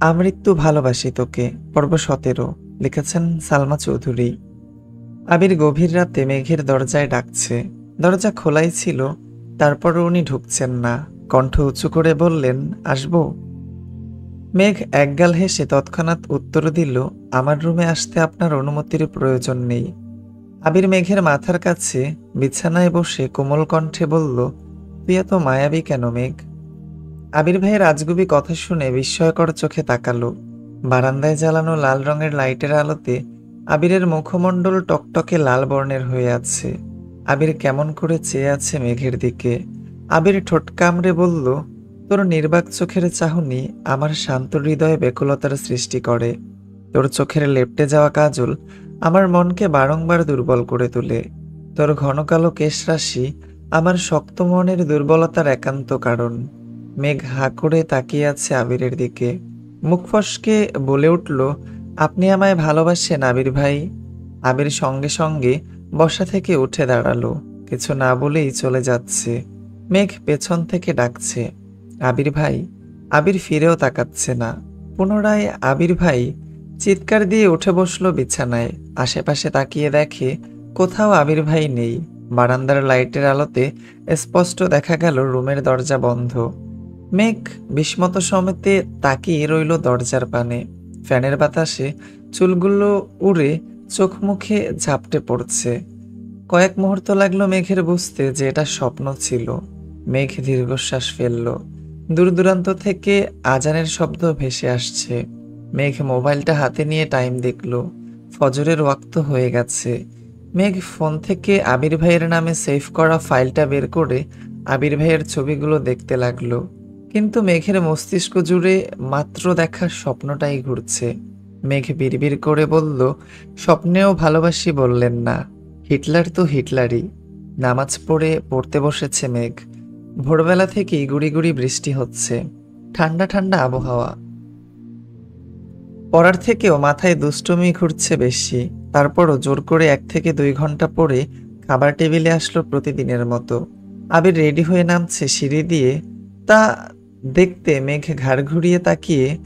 আমৃত্যু ভালোবাসি তোকে, পর্ব সতেরো, লিখেছেন সালমা চৌধুরী। আবির গভীর রাতে মেঘের দরজায় ডাকছে। দরজা খোলাই ছিল, তারপরও উনি ঢুকছেন না। কণ্ঠ উঁচু করে বললেন, আসব? মেঘ একগাল হেসে তৎক্ষণাৎ উত্তর দিল, আমার রুমে আসতে আপনার অনুমতির প্রয়োজন নেই। আবির মেঘের মাথার কাছে বিছানায় বসে কোমল কণ্ঠে বলল, তুই এত মায়াবী কেন মেঘ? আবির ভাইয়ের আজগুবি কথা শুনে বিস্ময়কর চোখে তাকালো। বারান্দায় জ্বালানো লাল রঙের লাইটের আলোতে আবিরের মুখমণ্ডল টকটকে লাল বর্ণের হয়ে আছে। আবির কেমন করে চেয়ে আছে মেঘের দিকে। আবির ঠোঁট কামড়ে বলল, তোর নির্বাক চোখের চাহনি আমার শান্ত হৃদয়ে বেকুলতার সৃষ্টি করে। তোর চোখের লেপটে যাওয়া কাজল আমার মনকে বারংবার দুর্বল করে তোলে। তোর ঘন কালো কেশ রাশি আমার শক্ত মনের দুর্বলতার একান্ত কারণ। মেঘ হা করে তাকিয়ে আছে আবিরের দিকে। মুখ ফসকে বলে উঠল, আপনি আমায় ভালোবাসেন আবির ভাই। আবির সঙ্গে সঙ্গে বসা থেকে উঠে দাঁড়াল, কিছু না বলেই চলে যাচ্ছে। মেঘ পেছন থেকে ডাকছে, আবির ভাই, আবির ফিরেও তাকাচ্ছে না। পুনরায় আবির ভাই চিৎকার দিয়ে উঠে বসল বিছানায়। আশেপাশে তাকিয়ে দেখে কোথাও আবির ভাই নেই। বারান্দার লাইটের আলোতে স্পষ্ট দেখা গেল রুমের দরজা বন্ধ। মেঘ বিস্মত সমেতে তাকিয়ে রইল দরজার পানে। ফ্যানের বাতাসে চুলগুলো উড়ে চোখ মুখে ঝাপটে পড়ছে। কয়েক মুহূর্ত লাগল মেঘের বুঝতে যে এটা স্বপ্ন ছিল। মেঘ দীর্ঘশ্বাস ফেলল। দূর দূরান্ত থেকে আজানের শব্দ ভেসে আসছে। মেঘ মোবাইলটা হাতে নিয়ে টাইম দেখল। ফজরের ওয়াক্ত হয়ে গেছে। মেঘ ফোন থেকে আবির ভাইয়ের নামে সেভ করা ফাইলটা বের করে আবির ভাইয়ের ছবিগুলো দেখতে লাগল। কিন্তু মেঘের মস্তিষ্ক জুড়ে মাত্র দেখার স্বপ্নটাই ঘুরছে। মেঘ বিড়বিড় করে বলল, স্বপ্নেও ভালোবাসি বললেন না। হিটলার তো হিটলারই। নামাজ পড়ে পড়তে বসেছে মেঘ। ভোরবেলা থেকেই গুড়ি গুড়ি বৃষ্টি হচ্ছে। ঠান্ডা ঠান্ডা আবহাওয়া। পড়ার থেকেও মাথায় দুষ্টমি ঘুরছে বেশি। তারপরও জোর করে এক থেকে দুই ঘণ্টা পরে খাবার টেবিলে আসলো প্রতিদিনের মতো। আবির রেডি হয়ে নামছে সিঁড়ি দিয়ে। তা দেখতে মেঘ ঘাড় ঘুরিয়ে তাকিয়ে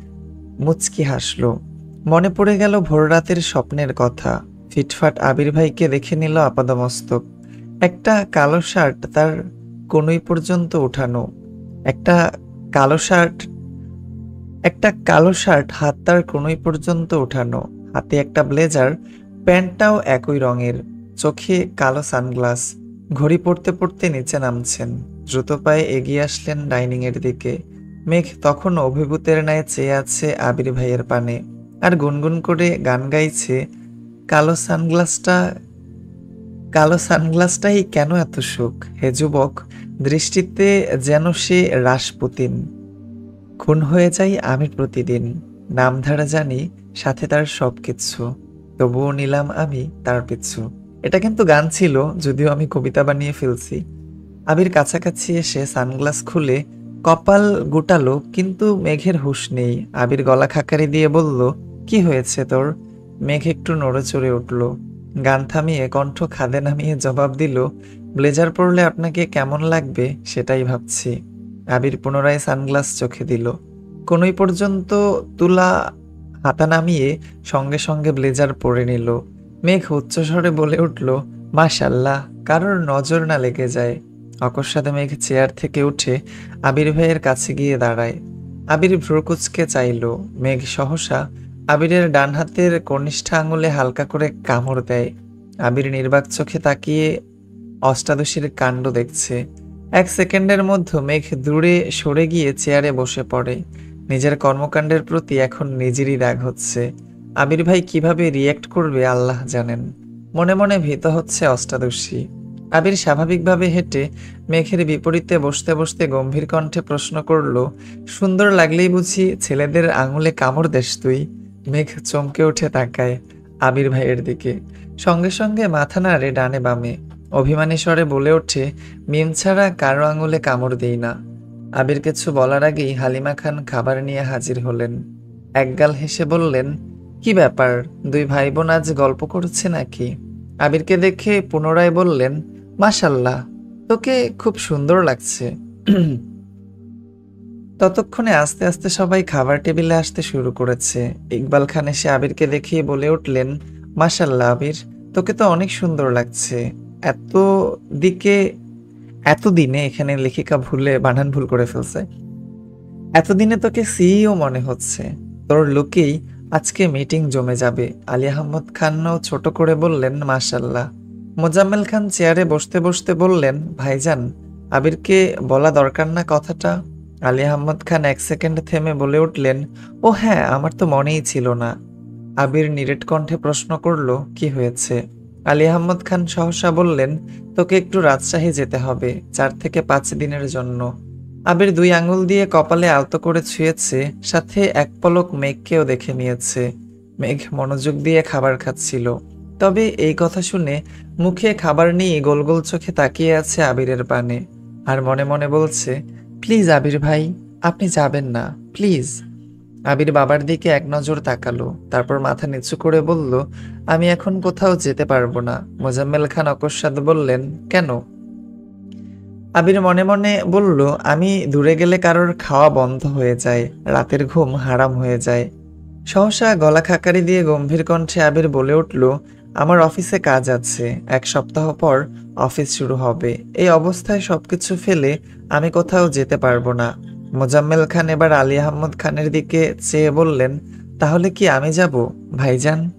মুচকি হাসলো। মনে পড়ে গেল ভোররাতের স্বপ্নের কথা। ফিটফাট আবির ভাইকে দেখে নিল আপাদমস্তক। একটা কালো শার্ট তার কনুই পর্যন্ত উঠানো একটা কালো শার্ট, একটা কালো শার্ট হাত তার কনুই পর্যন্ত উঠানো হাতে একটা ব্লেজার, প্যান্টটাও একই রঙের। চোখে কালো সানগ্লাস। ঘড়ি পড়তে পড়তে নিচে নামছেন। দ্রুত পায়ে এগিয়ে আসলেন ডাইনিং এর দিকে। মেঘ তখন অভিভূতের ন্যায় চেয়ে আছে আবির ভাইয়ের পানে আর গুনগুন করে গান গাইছে, কালো সানগ্লাসটা, কালো সানগ্লাসটাই কেন এত সুখ হে যুবক, দৃষ্টিতে যেন সে রাসপুতিন। খুন হয়ে যাই আমি প্রতিদিন, নামধারা জানি সাথে তার সব কিছু তবুও নিলাম আমি তার পিছু। এটা কিন্তু গান ছিল, যদিও আমি কবিতা বানিয়ে ফেলছি। আবির কাছাকাছি এসে সানগ্লাস খুলে কপাল গুটালো, কিন্তু মেঘের হুশ নেই। আবির গলা খাকারি দিয়ে বলল, কি হয়েছে তোর? মেঘ একটু নড়ে চড়ে উঠল। গান থামিয়ে কণ্ঠ খাদে নামিয়ে জবাব দিল, ব্লেজার পরলে আপনাকে কেমন লাগবে সেটাই ভাবছি। আবির পুনরায় সানগ্লাস চোখে দিল। কোনই পর্যন্ত তুলা হাতা নামিয়ে সঙ্গে সঙ্গে ব্লেজার পরে নিল। মেঘ উচ্চস্বরে বলে উঠল, মাশাল্লাহ, কারোর নজর না লেগে যায়। অকস্মাতে মেঘ চেয়ার থেকে উঠে আবির ভাইয়ের কাছে গিয়ে দাঁড়ায়। আবির ভ্রুকুচকে চাইল, মেঘ সহসা আবিরের ডান হাতের কনিষ্ঠা আঙুলে হালকা করে কামড় দেয়। আবির নির্বাক চোখে তাকিয়ে অষ্টাদশীর কাণ্ড দেখছে। এক সেকেন্ডের মধ্যে মেঘ দূরে সরে গিয়ে চেয়ারে বসে পড়ে। নিজের কর্মকাণ্ডের প্রতি এখন নিজেরই রাগ হচ্ছে। আবির ভাই কীভাবে রিয়্যাক্ট করবে আল্লাহ জানেন। মনে মনে ভীত হচ্ছে অষ্টাদশী। আবির স্বাভাবিকভাবে হেঁটে মেঘের বিপরীতে বসতে বসতে গম্ভীর কণ্ঠে প্রশ্ন করল, সুন্দর লাগলেই বুঝি ছেলেদের আঙুলে কামড় দেশ তুই? মেঘ চমকে উঠে তাকায় আবির ভাইয়ের দিকে। সঙ্গে সঙ্গে মাথা নাড়ে ডানে বামে। অভিমানী স্বরে বলে ওঠে, মিম ছাড়া কারও আঙুলে কামড় দেই না। আবির কিছু বলার আগেই হালিমা খান খাবার নিয়ে হাজির হলেন। একগাল হেসে বললেন, কি ব্যাপার? দুই ভাই বোন আজ গল্প করছে নাকি? আবিরকে দেখে পুনরায় বললেন মাশাল্লাহ, তোকে খুব সুন্দর লাগছে। ততক্ষণে আস্তে আস্তে সবাই খাবার টেবিলে আসতে শুরু করেছে। ইকবাল খান এসে আবিরকে দেখিয়ে বলে উঠলেন মাসাল্লাহ আবির, তোকে তো অনেক সুন্দর লাগছে। এত দিকে এতদিনে এখানে লেখিকা ভুলে, বানান ভুল করে ফেলছে। এতদিনে তোকে সিইও মনে হচ্ছে। তোর লোকেই আজকে মিটিং জমে যাবে। আলী আহমদ খানও ছোট করে বললেন, মাশাল্লাহ। মোজাম্মেল খান চেয়ারে বসতে বসতে বললেন, ভাইজান, আবিরকে বলা দরকার না কথাটা? আলী আহমদ খান এক সেকেন্ড থেমে বলে উঠলেন, ও হ্যাঁ আমার তো মনেই ছিল না। আবির নিরেট কণ্ঠে প্রশ্ন করল, কি হয়েছে? আলী আহমদ খান সহসা বললেন, তোকে একটু রাজশাহী যেতে হবে, চার থেকে পাঁচ দিনের জন্য। আবির দুই আঙুল দিয়ে কপালে আলতো করে ছুঁয়েছে, সাথে এক পলক মেঘকেও দেখে নিয়েছে। মেঘ মনোযোগ দিয়ে খাবার খাচ্ছিল। তবে এই কথা শুনে মুখে খাবার নিয়ে গোল গোল চোখে তাকিয়ে আছে আবিরের পানে আর মনে মনে বলছে, প্লিজ আবির ভাই, আপনি যাবেন না, প্লিজ। আবির বাবার দিকে এক নজর তাকালো, তারপর মাথা নিচু করে বলল, আমি এখন কোথাও যেতে পারব না। মোজাম্মেল খান অকস্মাৎ বললেন, কেন? আবির মনে মনে বলল, আমি দূরে গেলে কারোর খাওয়া বন্ধ হয়ে যায়, রাতের ঘুম হারাম হয়ে যায়। সহসা গলা খাকারি দিয়ে গম্ভীর কণ্ঠে আবির বলে উঠল আমার অফিসে কাজ আছে। এক সপ্তাহ পর অফিস শুরু হবে। এই অবস্থায় সবকিছু ফেলে আমি কোথাও যেতে পারব না। মোজাম্মেল খান এবার আলী আহমদ খানের দিকে চেয়ে বললেন, তাহলে কি আমি যাব, ভাইজান?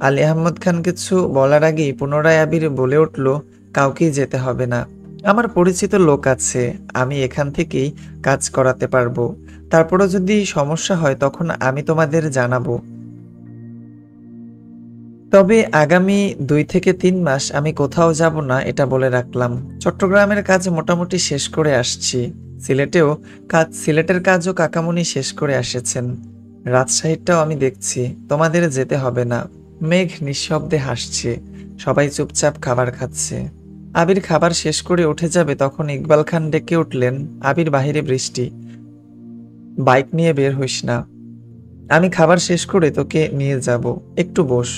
আলী আহমদ খান কিছু বলার আগেই পুনরায় আবির বলে উঠল, কাউকেই যেতে হবে না। আমার পরিচিত লোক আছে, আমি এখান থেকেই কাজ করাতে পারব। তারপরও যদি সমস্যা হয় তখন আমি তোমাদের জানাব। তবে আগামী দুই থেকে তিন মাস আমি কোথাও যাব না, এটা বলে রাখলাম। চট্টগ্রামের কাজ মোটামুটি শেষ করে আসছি। সিলেটেও কাজ, সিলেটের কাজও কাকামুনি শেষ করে এসেছেন। রাজশাহীরটাও আমি দেখছি, তোমাদের যেতে হবে না। মেঘ নিঃশব্দে হাসছে, সবাই চুপচাপ খাবার খাচ্ছে। আবির খাবার শেষ করে উঠে যাবে তখন ইকবাল খান ডেকে উঠলেন, আবির বাহিরে বৃষ্টি। বাইক নিয়ে বের হইস না। আমি খাবার শেষ করে তোকে নিয়ে যাব, একটু বস।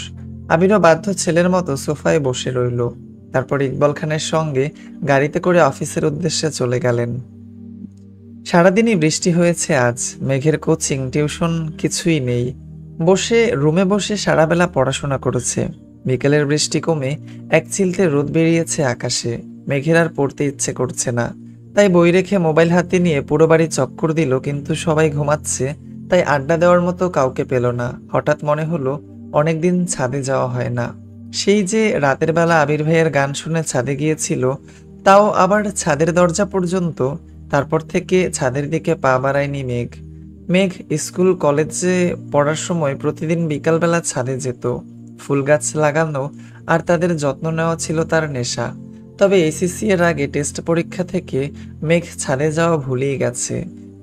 আবিরও বাধ্য ছেলের মতো সোফায় বসে রইল। তারপর ইকবাল খানের সঙ্গে গাড়িতে করে অফিসের উদ্দেশ্যে চলে গেলেন। সারাদিনই বৃষ্টি হয়েছে আজ, মেঘের কোচিং, টিউশন কিছুই নেই। বসে, রুমে বসে সারাবেলা পড়াশোনা করেছে। বিকেলের বৃষ্টি কমে এক চিলতে রোদ বেরিয়েছে আকাশে। মেঘের আর পড়তে ইচ্ছে করছে না। তাই বই রেখে মোবাইল হাতে নিয়ে পুরো বাড়ি চক্কর দিল, কিন্তু সবাই ঘুমাচ্ছে, তাই আড্ডা দেওয়ার মতো কাউকে পেল না। হঠাৎ মনে হলো অনেকদিন ছাদে যাওয়া হয় না। সেই যে রাতের বেলা আবির ভাইয়ের গান শুনে ছাদে গিয়েছিল, তাও আবার ছাদের দরজা পর্যন্ত, তারপর থেকে ছাদের দিকে পা বাড়ায়নি মেঘ। মেঘ স্কুল, কলেজে পড়ার সময় প্রতিদিন বিকালবেলা ছাদে যেত। ফুল গাছ লাগানো আর তাদের যত্ন নেওয়া ছিল তার নেশা। তবে এসিসি এর আগে টেস্ট পরীক্ষা থেকে মেঘ ছাদে যাওয়া ভুলেই গেছে।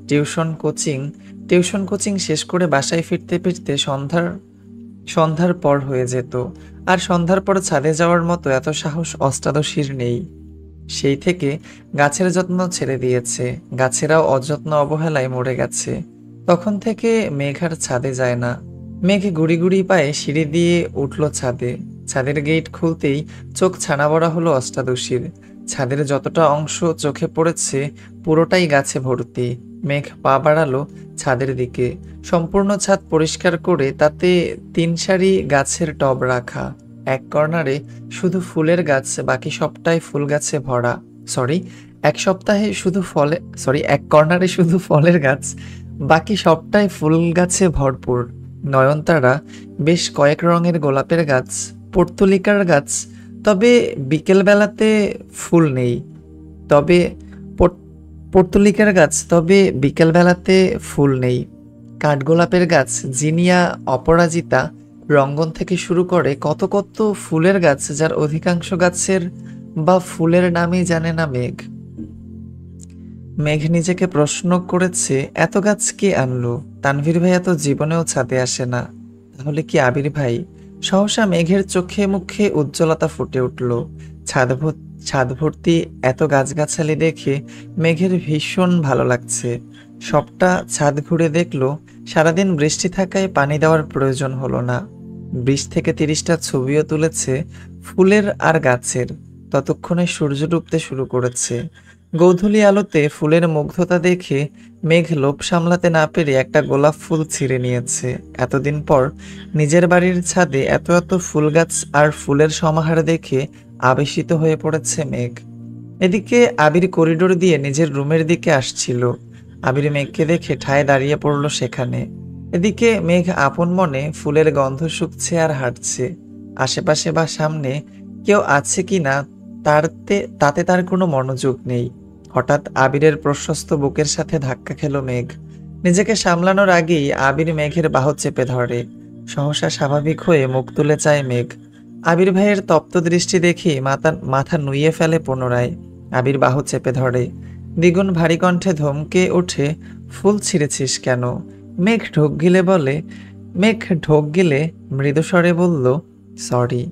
টিউশন কোচিং টিউশন কোচিং শেষ করে বাসায় ফিরতে ফিরতে সন্ধ্যার সন্ধ্যার পর হয়ে যেত, আর সন্ধ্যার পর ছাদে যাওয়ার মতো এত সাহস অষ্টাদশীর নেই। সেই থেকে গাছের যত্ন ছেড়ে দিয়েছে, গাছেরাও অযত্ন অবহেলায় মরে গেছে। তখন থেকে মেঘ আর ছাদে যায় না। মেঘ গুড়ি গুড়ি পায়ে সিঁড়ি দিয়ে উঠল ছাদে। ছাদের গেট খুলতেই চোখ ছানা বড়া হলো অষ্টাদশীর। ছাদের যতটা অংশ চোখে পড়েছে, পুরোটাই গাছে ভর্তি। মেঘ পা বাড়ালো ছাদের দিকে। সম্পূর্ণ ছাদ পরিষ্কার করে তাতে তিন সারি গাছের টব রাখা। এক কর্নারে শুধু ফুলের গাছ, বাকি সবটাই ফুল গাছে ভরা। সরি এক সপ্তাহে শুধু ফলে সরি এক কর্নারে শুধু ফলের গাছ, বাকি সবটাই ফুল গাছে ভরপুর। নয়নতারা বেশ কয়েক রঙের গোলাপের গাছ, পর্তুলিকার গাছ, তবে বিকেলবেলাতে ফুল নেই। তবে পর্তুলিকার গাছ, তবে বিকেলবেলাতে ফুল নেই। কাঠগোলাপের গাছ, জিনিয়া অপরাজিতা, রঙ্গন থেকে শুরু করে কত কত ফুলের গাছ, যার অধিকাংশ গাছের বা ফুলের নামই জানে না মেঘ। মেঘ নিজেকে প্রশ্ন করেছে, এত গাছ কে আনলো? তানভীর ভাই এত জীবনেও ছাদে আসে না। তাহলে কি আবির ভাই? সহসা মেঘের চোখে মুখে উজ্জ্বলতা ফুটে উঠল। ছাদ ছাদ ভর্তি এত গাছগাছালি দেখে মেঘের ভীষণ ভালো লাগছে। সবটা ছাদ ঘুরে দেখল, সারাদিন বৃষ্টি থাকায় পানি দেওয়ার প্রয়োজন হলো না। বিশ থেকে তিরিশটা ছবিও তুলেছে ফুলের আর গাছের। ততক্ষণে সূর্য ডুবতে শুরু করেছে। গৌধূলি আলোতে ফুলের মুগ্ধতা দেখে মেঘ লোভ সামলাতে না পেরে একটা গোলাপ ফুল ছিঁড়ে নিয়েছে। এতদিন পর নিজের বাড়ির ছাদে এত এত ফুল গাছ আর ফুলের সমাহার দেখে আবেশিত হয়ে পড়েছে মেঘ। এদিকে আবির করিডোর দিয়ে নিজের রুমের দিকে আসছিল। আবির মেঘকে দেখে ঠায় দাঁড়িয়ে পড়ল সেখানে। এদিকে মেঘ আপন মনে ফুলের গন্ধ শুকছে আর হাঁটছে। আশেপাশে বা সামনে কেউ আছে কি না, তারতে, তাতে তার কোনো মনোযোগ নেই। হঠাৎ আবিরের প্রশস্ত বুকের সাথে ধাক্কা খেল মেঘ। নিজেকে সামলানোর আগেই আবির মেঘের বাহু চেপে ধরে। সহসা স্বাভাবিক হয়ে মুখ তুলে চায় মেঘ। আবির ভাইয়ের তপ্ত দৃষ্টি দেখে মাথা মাথা নুইয়ে ফেলে পুনরায়। আবির বাহু চেপে ধরে। দ্বিগুণ ভারী কণ্ঠে ধমকে ওঠে, ফুল ছিঁড়েছিস কেন? মেঘ ঢোক গিলে বলে, মেঘ ঢোক গিলে মৃদুস্বরে বলল, সরি।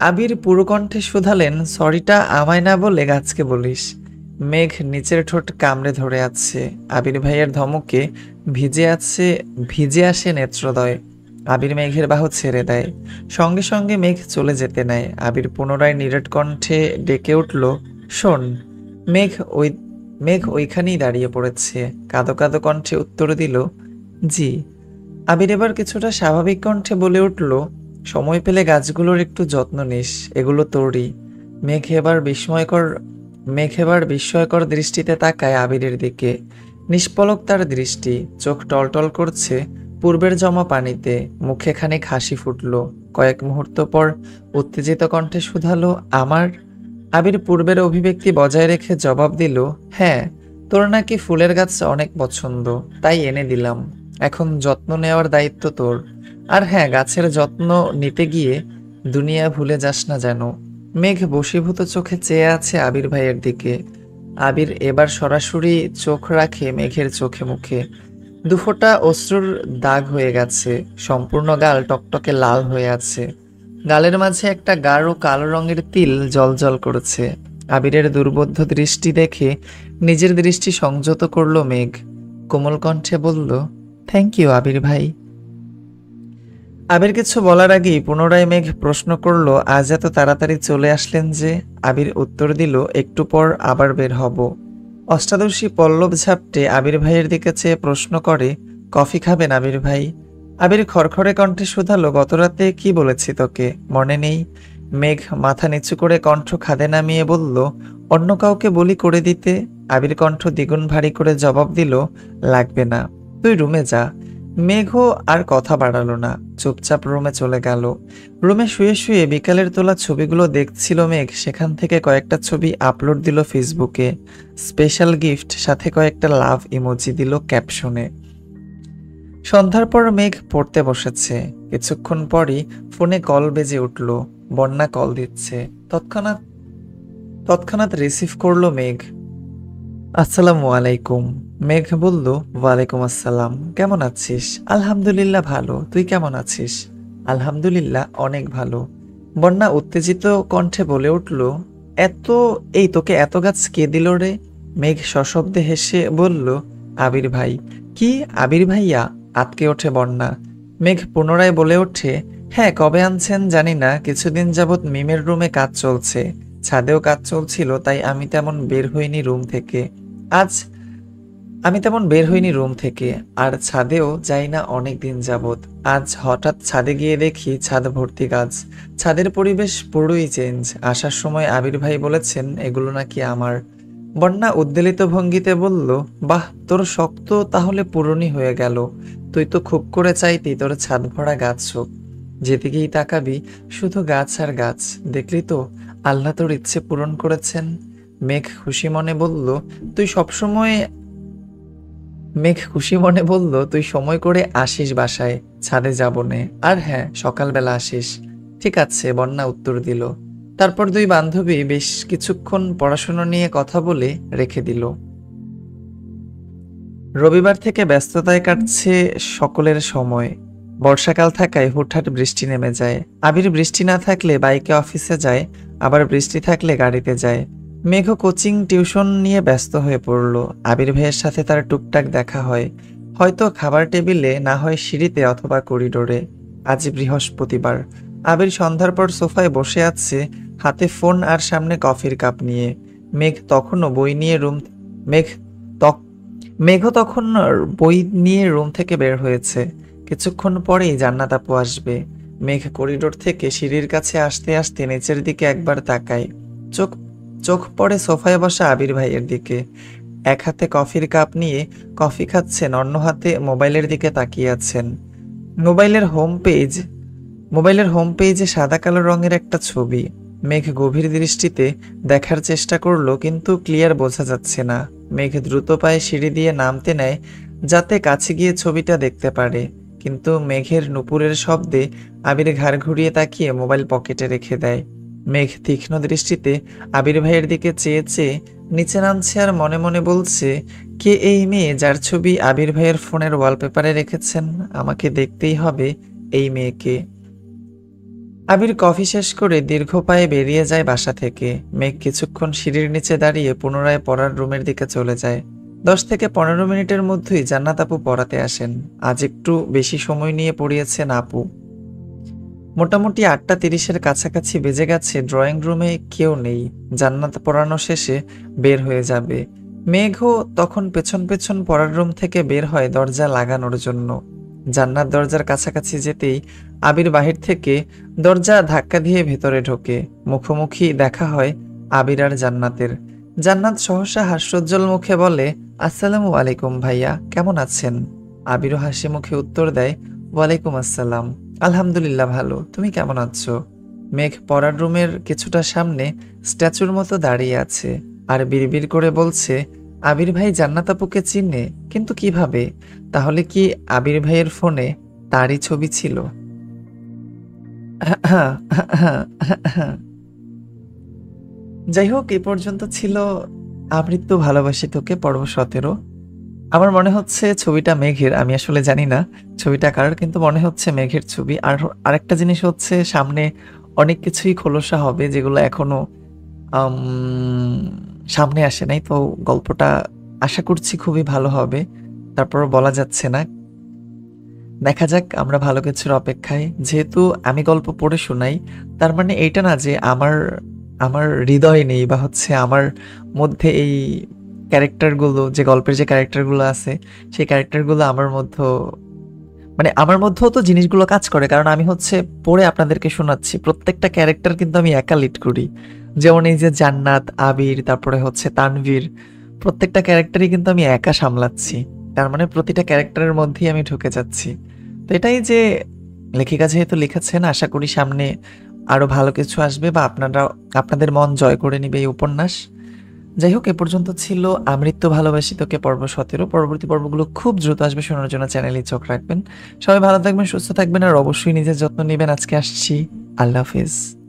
আবির পুরো কণ্ঠে শুধালেন, সরিটা আমায় না বলে গাছকে বলিস। মেঘ নিচের ঠোঁট কামড়ে ধরে আছে। আবির ভাইয়ের ধমকে ভিজে আছে, ভিজে আসে নেত্রদয়। আবির মেঘের বাহু ছেড়ে দেয়। সঙ্গে সঙ্গে মেঘ চলে যেতে নেয়। আবির পুনরায় নিরেট কণ্ঠে ডেকে উঠল, শোন, মেঘ ওই, মেঘ ওইখানেই দাঁড়িয়ে পড়েছে। কাদো কাদো কণ্ঠে উত্তর দিল, জি। আবির এবার কিছুটা স্বাভাবিক কণ্ঠে বলে উঠল, সময় পেলে গাছগুলোর একটু যত্ন নিস, এগুলো তোরই। মেঘ এবার বিস্ময়কর, মেঘ এবার বিস্ময়কর দৃষ্টিতে তাকায় আবিরের দিকে। নিষ্পলক তার দৃষ্টি, চোখ টলটল করছে পূর্বের জমা পানিতে মুখে খানিক হাসি ফুটল। কয়েক মুহূর্ত পর উত্তেজিত কণ্ঠে শুধালো, আমার? আবির পূর্বের অভিব্যক্তি বজায় রেখে জবাব দিল হ্যাঁ তোর নাকি ফুলের গাছ অনেক পছন্দ, তাই এনে দিলাম। এখন যত্ন নেওয়ার দায়িত্ব তোর। আর হ্যাঁ গাছের যত্ন নিতে গিয়ে দুনিয়া ভুলে যাস না যেন। মেঘ বশীভূত চোখে চেয়ে আছে আবির ভাইয়ের দিকে। আবির এবার সরাসরি চোখ রাখে মেঘের চোখে মুখে। দুফোটা অশ্রুর দাগ হয়ে গেছে, সম্পূর্ণ গাল টকটকে লাল হয়ে আছে। গালের মাঝে একটা গাঢ় কালো রঙের তিল জলজল করেছে। আবিরের দুর্বোধ্য দৃষ্টি দেখে নিজের দৃষ্টি সংযত করল মেঘ। কোমল কণ্ঠে বলল থ্যাংক ইউ আবির ভাই। আবির কিছু বলার আগেই পুনরায় মেঘ প্রশ্ন করল, আজ এত তাড়াতাড়ি চলে আসলেন যে? আবির উত্তর দিল, একটু পর আবার বের হব। অষ্টাদশী পল্লব ঝাপটে আবির ভাইয়ের দিকে চেয়ে প্রশ্ন করে, কফি খাবেন আবির ভাই? আবির খড়খড়ে কণ্ঠে শুধালো গতরাতে কি বলেছি তোকে? মনে নেই। মেঘ মাথা নিচু করে কণ্ঠ খাদে নামিয়ে বলল, অন্য কাউকে বলি করে দিতে? আবির কণ্ঠ দ্বিগুণ ভারী করে জবাব দিল, লাগবে না। তুই রুমে যা। মেঘও আর কথা বাড়ালো না। চুপচাপ রুমে চলে গেল। রুমে শুয়ে শুয়ে বিকালের তোলা ছবিগুলো দেখছিল মেঘ। সেখান থেকে কয়েকটা ছবি আপলোড দিল ফেসবুকে। স্পেশাল গিফট, সাথে কয়েকটা লাভ ইমোজি দিল ক্যাপশনে। সন্ধ্যার পর মেঘ পড়তে বসেছে। কিছুক্ষণ পরই ফোনে কল বেজে উঠল। বন্যা কল দিচ্ছে। তৎক্ষণাৎ তৎক্ষণাৎ রিসিভ করল মেঘ। আসসালামু আলাইকুম। মেঘ বলল, ওয়ালাইকুম আসসালাম। কেমন আছিস? আলহামদুলিল্লাহ ভালো। তুই কেমন আছিস? আলহামদুলিল্লাহ, অনেক ভালো। বন্যা উত্তেজিত কণ্ঠে বলে উঠল, এত, এই তোকে এত গাছ কে দিল রে? মেঘ সশব্দে হেসে বলল, আবির ভাই। কি? আবির ভাইয়া? আটকে ওঠে বন্যা। মেঘ পুনরায় বলে ওঠে হ্যাঁ কবে আনছেন জানি না। কিছুদিন যাবৎ মিমের রুমে কাজ চলছে। ছাদেও কাজ চলছিল, তাই আমি তেমন বের হইনি রুম থেকে। আজ আমি তেমন বের হইনি রুম থেকে, আর ছাদেও যাই না অনেক দিন যাবৎ। আজ হঠাৎ ছাদে গিয়ে দেখি ছাদ ভর্তি গাছ। ছাদের পরিবেশ পুরোই চেঞ্জ আসার সময় আবির ভাই বলেছেন, এগুলো নাকি আমার। বন্যা উদ্বেলিত ভঙ্গিতে বলল, বাহ, তোর শক্ত তাহলে পূরণই হয়ে গেল। তুই তো খুব করে চাইতি তোর ছাদ ভরা গাছ হোক। যেদিকেই তাকাবি, শুধু গাছ আর গাছ। দেখলি তো, আল্লাহ তোর ইচ্ছে পূরণ করেছেন। মেঘ খুশি মনে বলল, তুই সবসময় মেঘ খুশি মনে বলল, তুই সময় করে আসিস বাসায়, ছাদে যাব নে। আর হ্যাঁ সকালবেলা আসিস। ঠিক আছে, বন্যা উত্তর দিল। তারপর দুই বান্ধবী বেশ কিছুক্ষণ পড়াশোনা নিয়ে কথা বলে রেখে দিল। রবিবার থেকে ব্যস্ততায় কাটছে সকলের সময়। বর্ষাকাল থাকায় হুটহাট বৃষ্টি নেমে যায়। আবির বৃষ্টি না থাকলে বাইকে অফিসে যায়, আবার বৃষ্টি থাকলে গাড়িতে যায়। মেঘ কোচিং টিউশন নিয়ে ব্যস্ত হয়ে পড়ল। আবির ভাইয়ের সাথে তার টুকটাক দেখা হয়। হয়তো খাবার টেবিলে, না হয় সিঁড়িতে অথবা করিডোরে। আজ বৃহস্পতিবার। আবির সন্ধ্যার পর সোফায় বসে আছে, হাতে ফোন আর সামনে কফির কাপ নিয়ে। মেঘ তখনও বই নিয়ে রুম মেঘ তখ মেঘ তখন বই নিয়ে রুম থেকে বের হয়েছে। কিছুক্ষণ পরেই জান্নাত আপু আসবে। মেঘ করিডোর থেকে সিঁড়ির কাছে আসতে আসতে নিচের দিকে একবার তাকায়। চোখ চোখ পড়ে সোফায় বসা আবির ভাইয়ের দিকে। এক হাতে কফির কাপ নিয়ে কফি খাচ্ছেন, অন্য হাতে মোবাইলের দিকে তাকিয়ে আছেন। মোবাইলের হোম পেজ মোবাইলের হোম পেজে সাদা কালো রঙের একটা ছবি। মেঘ গভীর দৃষ্টিতে দেখার চেষ্টা করল, কিন্তু ক্লিয়ার বোঝা যাচ্ছে না। মেঘ দ্রুত পায়ে সিঁড়ি দিয়ে নামতে নেয়, যাতে কাছে গিয়ে ছবিটা দেখতে পারে। কিন্তু মেঘের নুপুরের শব্দে আবির ঘাড় ঘুরিয়ে তাকিয়ে মোবাইল পকেটে রেখে দেয়। মেঘ তীক্ষ্ণ দৃষ্টিতে আবির ভাইয়ের দিকে চেয়ে চেয়ে নিচে নামছে আর মনে মনে বলছে, কে এই মেয়ে যার ছবি আবির ভাইয়ের ফোনের ওয়ালপেপারে রেখেছেন? আমাকে দেখতেই হবে এই মেয়েকে। আবির কফি শেষ করে দীর্ঘ পায়ে বেরিয়ে যায় বাসা থেকে। মেঘ কিছুক্ষণ সিঁড়ির নিচে দাঁড়িয়ে পুনরায় পড়ার রুমের দিকে চলে যায়। দশ থেকে পনেরো মিনিটের মধ্যেই জান্নাত আপু পড়াতে আসেন। আজ একটু বেশি সময় নিয়ে পড়িয়েছেন আপু। মোটামুটি আটটা তিরিশের কাছাকাছি বেজে গেছে, ড্রয়িং রুমে কেউ নেই। জান্নাত পড়ানো শেষে বের হয়ে যাবে। মেঘও তখন পেছন পেছন পড়ার রুম থেকে বের হয় দরজা লাগানোর জন্য। জান্নাত দরজার কাছাকাছি যেতেই আবির বাহির থেকে দরজা ধাক্কা দিয়ে ভেতরে ঢোকে। মুখোমুখি দেখা হয় আবির আর জান্নাতের। জান্নাত সহসা হাস্যোজ্জ্বল মুখে বলে, আসসালামু আলাইকুম ভাইয়া, কেমন আছেন? আবিরও হাসি মুখে উত্তর দেয়, ওয়ালাইকুম আসসালাম। আলহামদুলিল্লাহ ভালো। তুমি কেমন আছো? মেঘ পড়ার রুমের কিছুটা সামনে স্ট্যাচুর মতো দাঁড়িয়ে আছে আর বিড়বিড় করে বলছে, আবির ভাই জান্নাত আপুকে চিনে, কিন্তু কীভাবে? তাহলে কি আবির ভাইয়ের ফোনে তারই ছবি ছিল? যাই হোক, এ পর্যন্ত ছিল আমৃত্যু ভালোবাসি তোকে পর্ব সতেরো। আমার মনে হচ্ছে ছবিটা মেঘের, আমি আসলে জানি না ছবিটা কার, কিন্তু মনে হচ্ছে মেঘের ছবি। আর আরেকটা জিনিস হচ্ছে সামনে অনেক কিছুই খোলসা হবে যেগুলো এখনও সামনে আসে নাই। তো গল্পটা আশা করছি খুবই ভালো হবে। তারপর বলা যাচ্ছে না। দেখা যাক, আমরা ভালো কিছুর অপেক্ষায়। যেহেতু আমি গল্প পড়ে শোনাই, তার মানে এইটা না যে আমার আমার হৃদয় নেই বা হচ্ছে আমার মধ্যে এই ক্যারেক্টারগুলো যে গল্পের যে ক্যারেক্টারগুলো আছে, সেই ক্যারেক্টারগুলো আমার মধ্যে মানে আমার মধ্যেও তো জিনিসগুলো কাজ করে। কারণ আমি হচ্ছে পড়ে আপনাদেরকে শোনাচ্ছি, প্রত্যেকটা ক্যারেক্টার কিন্তু আমি একা লিড করি। যেমন এই যে জান্নাত, আবির, তারপরে হচ্ছে তানভীর, প্রত্যেকটা ক্যারেক্টারই কিন্তু আমি একা সামলাচ্ছি। তার মানে প্রতিটা ক্যারেক্টারের মধ্যেই আমি ঢুকে যাচ্ছি। তো এটাই যে লেখিকা যেহেতু লিখেছেন, আশা করি সামনে আরও ভালো কিছু আসবে বা আপনারা, আপনাদের মন জয় করে নিবে এই উপন্যাস। যাই হোক, এ পর্যন্ত ছিল আমৃত্যু ভালোবাসি তোকে পর্ব সতেরো। পরবর্তী পর্বগুলো খুব দ্রুত আসবে শোনার জন্য চ্যানেলে চোখ রাখবেন। সবাই ভালো থাকবেন, সুস্থ থাকবেন, আর অবশ্যই নিজের যত্ন নেবেন। আজকে আসছি। আল্লাহ হাফিজ।